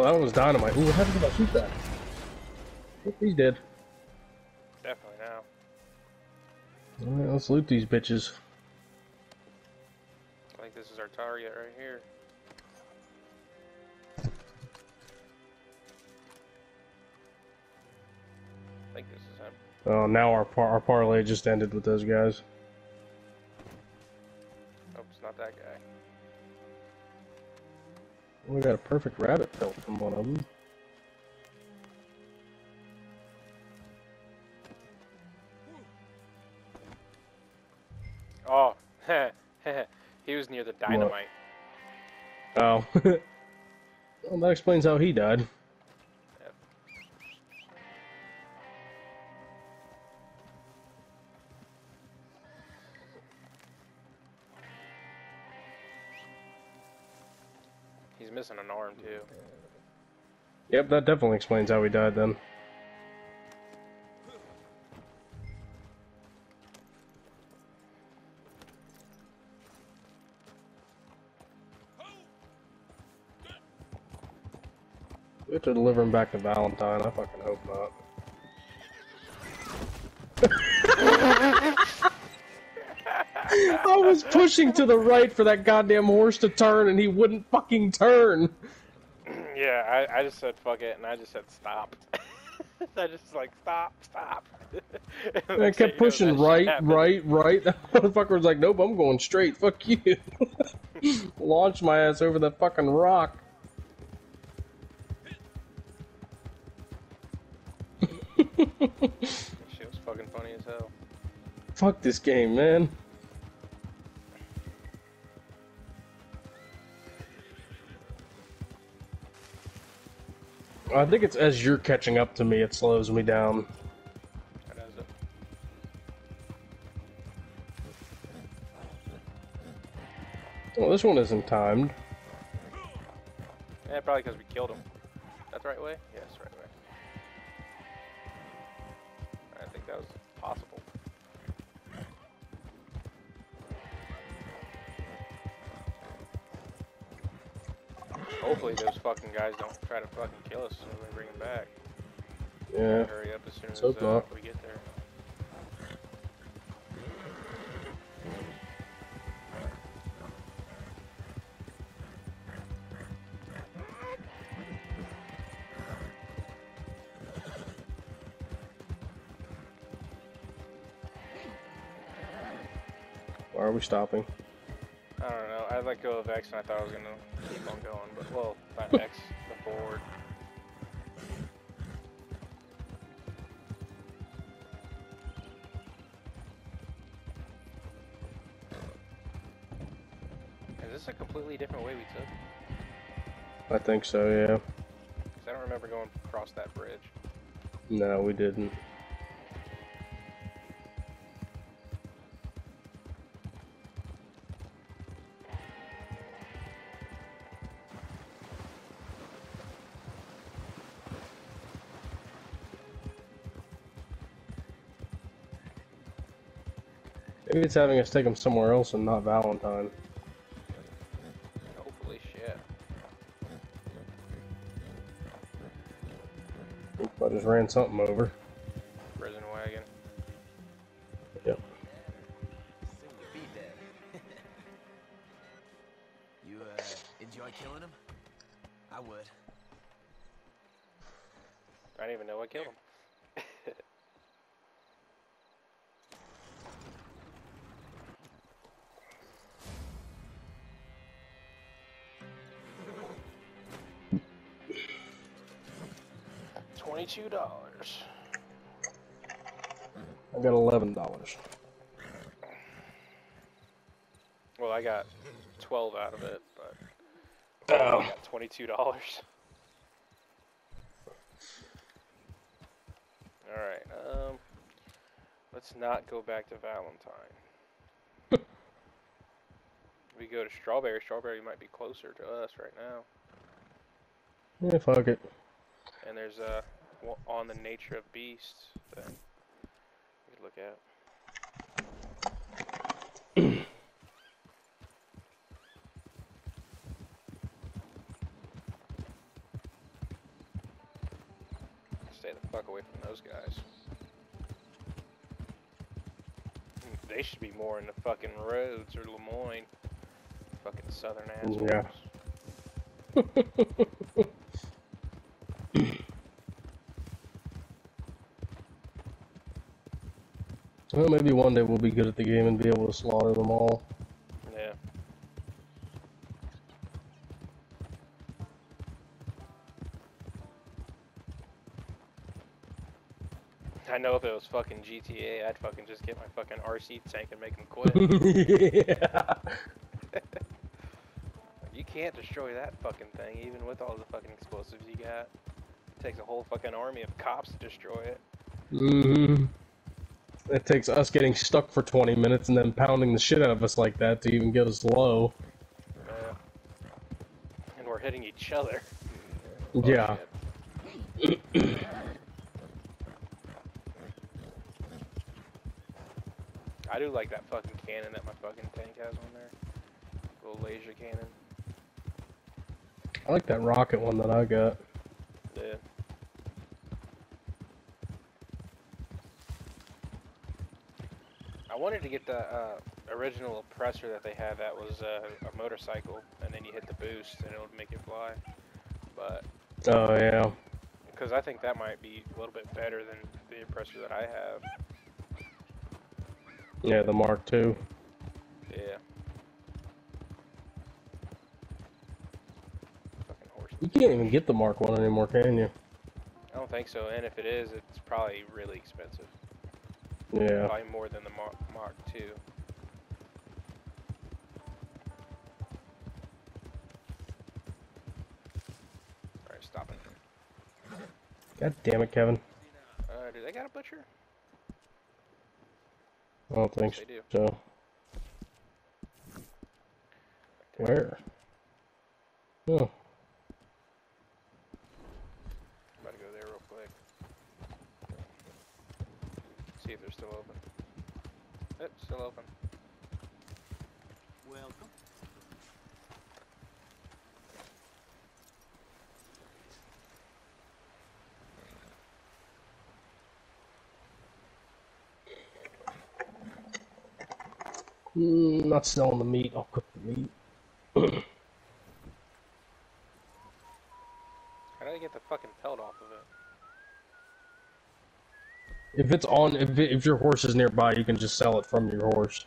Oh, that was dynamite. Ooh, how did I shoot that? Yep, he's dead. Definitely now. Alright, let's loot these bitches. I think this is our target right here. I think this is him. Oh, now our par our parlay just ended with those guys. We got a perfect rabbit pelt from one of them. Oh, he was near the dynamite. Oh. well, that explains how he died. Missing an arm too. Yep, that definitely explains how we died then. We have to deliver him back to Valentine. I fucking hope not. I was pushing to the right for that goddamn horse to turn, and he wouldn't fucking turn. yeah, I, I just said fuck it, and I just said stop. I just like stop, stop. And I kept pushing right, right, right. That motherfucker was like, "Nope, I'm going straight. Fuck you." Launch my ass over that fucking rock. Shit was fucking funny as hell. Fuck this game, man. I think it's as you're catching up to me, it slows me down. Well, this one isn't timed. Yeah, probably because we killed him. That's the right way? Yes, right fucking guys don't try to fucking kill us when we bring him back. Yeah. Hurry up as soon as uh, not. we get there. Why are we stopping? I don't know. I let go of X and I thought I was gonna keep on going, but well, not X, the forward. Is this a completely different way we took? I think so, yeah. 'Cause I don't remember going across that bridge. No, we didn't. Maybe it's having us take them somewhere else and not Valentine. Hopefully, shit. I just ran something over. Prison wagon. Yep. Soon to be dead. you uh, enjoy killing him? I would. I didn't even know I killed him. Twenty-two dollars. I got eleven dollars. Well, I got twelve out of it, but Oh. I got twenty-two dollars. All right. Um, let's not go back to Valentine. we go to Strawberry. Strawberry might be closer to us right now. Yeah, fuck it. And there's uh, wa- on the nature of beasts that we could look at. Stay the fuck away from those guys. They should be more in the fucking roads or Lemoyne. Fucking southern assholes. Yeah. well, maybe one day we'll be good at the game and be able to slaughter them all. Yeah. I know if it was fucking GTA, I'd fucking just get my fucking RC tank and make them quit. yeah. you can't destroy that fucking thing, even with all the fucking explosives you got. It takes a whole fucking army of cops to destroy it. hmm It takes us getting stuck for 20 minutes and then pounding the shit out of us like that to even get us low. Uh, and we're hitting each other. yeah. I do like that fucking cannon that my fucking tank has on there. Little laser cannon. I like that rocket one that I got. Yeah. I wanted to get the uh, original oppressor that they had that was uh, a motorcycle, and then you hit the boost and it would make it fly. But, Oh, yeah. because I think that might be a little bit better than the oppressor that I have. Yeah, the Mark II. Yeah. Fucking horse. You can't even get the Mark 1 anymore, can you? I don't think so, and if it is, it's probably really expensive. Yeah. Probably more than the Mark, Mark II. Alright, stop it. God damn it, Kevin. Uh, do they got a butcher? I don't think They do. so. Where? Oh, I'm about to go there real quick. See if they're still open. Yep, still open. Welcome. mm, not selling the meat. I'll cook the meat. How do I get the fucking pelt off of it? If it's on, if, it, if your horse is nearby, you can just sell it from your horse.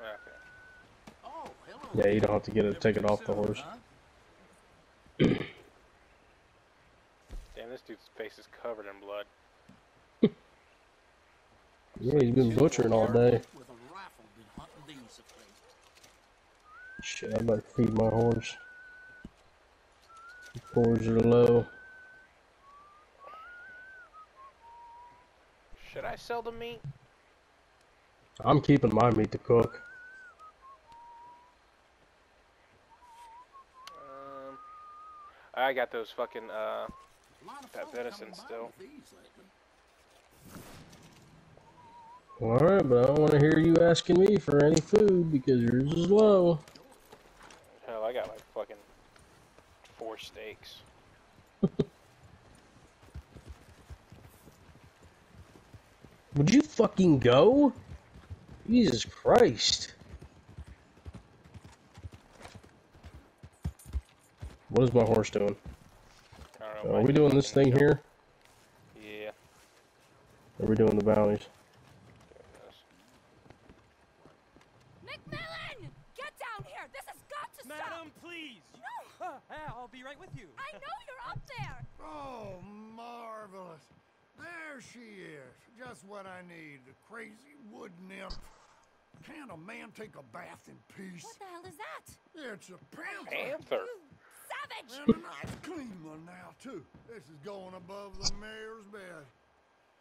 Okay. Oh, hello. Yeah, you don't have to get it, take it off the horse. Damn, this dude's face is covered in blood. Yeah, he's been butchering all day. With a rifle, been hunting these of. Shit, I better feed my horse. The Pores are low. Sell the meat? I'm keeping my meat to cook. Um, I got those fucking, uh, A lot of That venison still. with these lately. Alright, but I don't want to hear you asking me for any food because yours is low. hell, I got like fucking four steaks. Would you fucking go? Jesus Christ. What is my horse doing? I don't know. Are we doing this fucking thing here? Yeah. Are we doing the bounties? Yes. Macmillan! Get down here! This has got to stop! Madam, please! No! I'll be right with you. I know you're up there! Oh, marvelous. There she is. Just what I need. The crazy wood nymph. Can't a man take a bath in peace? What the hell is that? It's a panther. Panther. You savage! And a nice clean one now, too. This is going above the mayor's bed.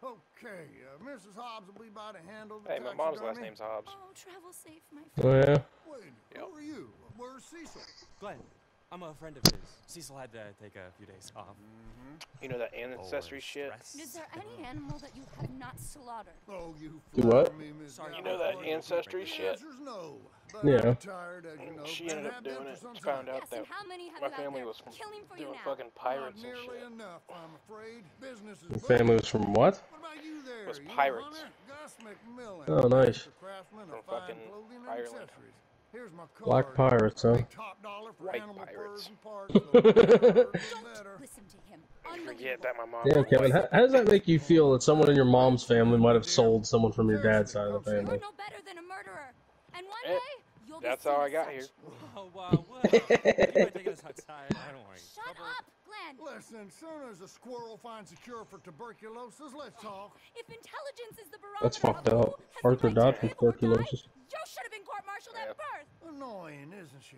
Okay, uh, Mrs. Hobbs will be by to handle the Hey, my mom's last name's Hobbs. Oh, travel safe, my Oh friend. yeah? Wait, Yep. who are you? Where's Cecil? Glenn, I'm a friend of his. Cecil had to take a few days off. Mm-hmm. You know that ancestry Or shit? stress. Is there any animal that you have not slaughtered? Oh, you Do what? me, Sorry, You know that ancestry shit? no. Yeah. I'm as you know, She ended up doing it. some Found out Yes, that how many have my you family was from killing for doing now? fucking pirates and nearly shit. enough, I'm afraid. Business is The family was from what? What about you there? Was pirates. hunter? Gus Macmillan, Oh, nice. From fucking clothing and Ireland. Accessories. Here's my Black pirates, huh? Top dollar for White animal pirates. furs and parts. the more the better. Listen to him. Forget that my mom. Damn, Kevin, how, how does that make you feel that someone in your mom's family might have sold someone from your dad's side of the family? no better than a murderer. And one Eh, day, you'll be That's seen how I got here. Oh, wow. Well, you might us outside. I don't want Shut up, Glenn. Listen, soon as a squirrel finds a cure for tuberculosis, let's talk. If intelligence is the barometer That's fucked of who up. has the Arthur right died from live tuberculosis. You should have been court-martialed at birth. Annoying, isn't she?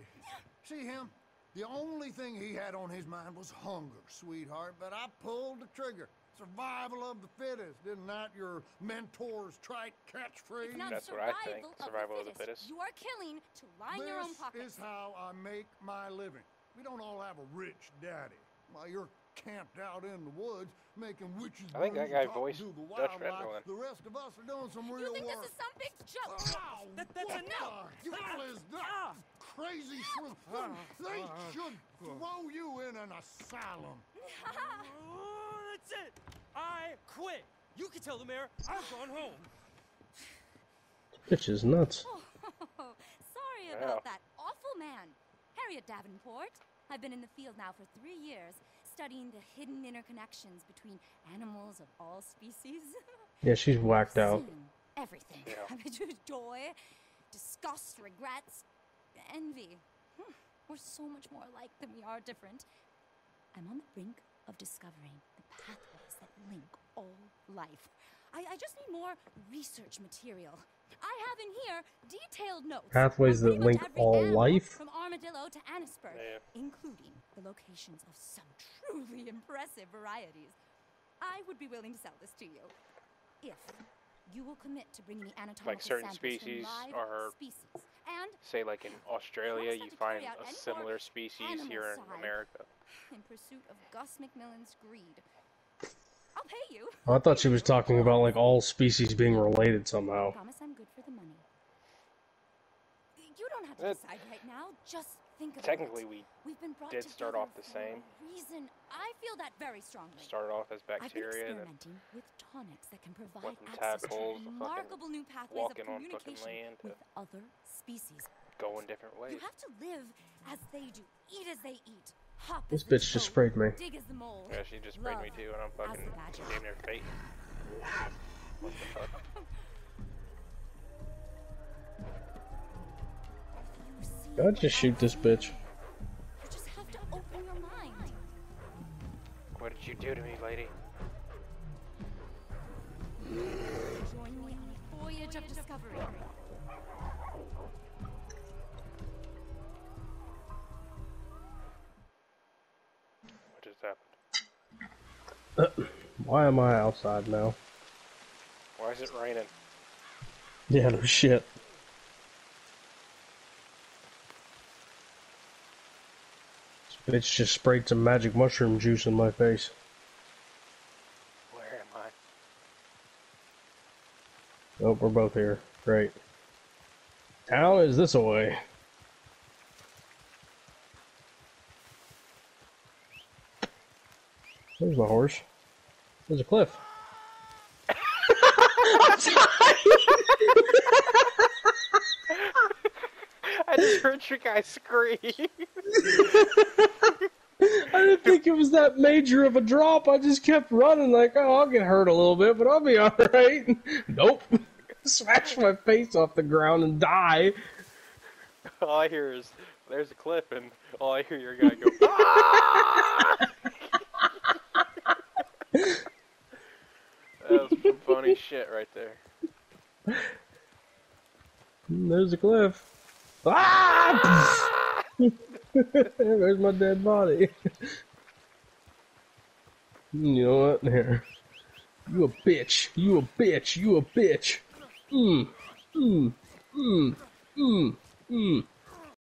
See him? The only thing he had on his mind was hunger, sweetheart, but I pulled the trigger. Survival of the fittest, isn't that your mentor's trite catchphrase? It's not That's what I think, survival, survival of, of the the fittest. fittest. You are killing to line your own pockets. This is how I make my living. We don't all have a rich daddy. While you're camped out in the woods making witches I think that guy voiced to the Dutch Van. The rest of us are doing some you think work. this is some big joke? Ow, That- that's what enough. the hell is that? Crazy shrew. They should throw you in an asylum. Oh, that's it. I quit. You can tell the mayor I've gone home. Bitch is nuts. Oh, sorry Yeah. about that awful man. Harriet Davenport. I've been in the field now for three years, studying the hidden interconnections between animals of all species. Yeah, she's whacked out. Everything. Yeah. Joy, disgust, regrets, envy. Hmm, We're so much more alike than we are different. I'm on the brink of discovering the pathways that link all life. I, I just need more research material. I have in here detailed notes. Pathways that link all life? From armadillo to Annesburg, Yeah. including the locations of some truly impressive varieties. I would be willing to sell this to you if you will commit to bringing the anatomical certain samples species from live are- species and Say like in Australia, you find a similar species here in. America. in pursuit of Gus Macmillan's greed. I'll pay you. Oh, I thought she was talking about like all species being related somehow. I Promise I'm good for the money. You don't have to That- decide right now. Just think about Technically, it. we We've been brought did start off the same. reason. I feel that very strongly. started off as I've been bacteria and then experimenting with tonics that can provide went from access to tadpoles to fucking remarkable new pathways of walking on fucking communication land with other species. going different ways. You have to live as they do, eat as they eat, hop This bitch just sprayed me. dig as. Yeah, she just sprayed me too, and I'm fucking damn near fate. What the fuck? You I'd just shoot this bitch. Why am I outside now? Why is it raining? Yeah, no shit. This bitch just sprayed some magic mushroom juice in my face. Where am I? Oh, we're both here. Great. Town is this away. There's the horse. There's a cliff. I just heard your guy scream. I didn't think it was that major of a drop. I just kept running like, oh, I'll get hurt a little bit, but I'll be alright. Nope. Smash my face off the ground and die. all I hear is there's a cliff, and all I hear your guy go. "Ah!" that shit right there. There's a cliff. Ah! There's my dead body. You know what? Here. You a bitch. You a bitch. You a bitch. Mm. Mm. Mm. Mm. Mm.